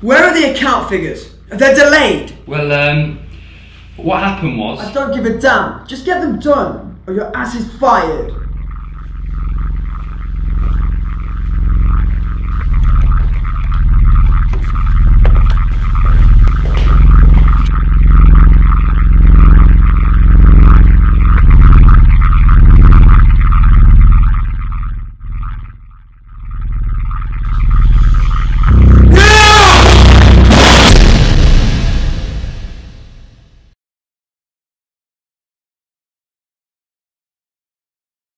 Where are the account figures? They're delayed. Well, um, what happened was. I don't give a damn. Just get them done, or your ass is fired.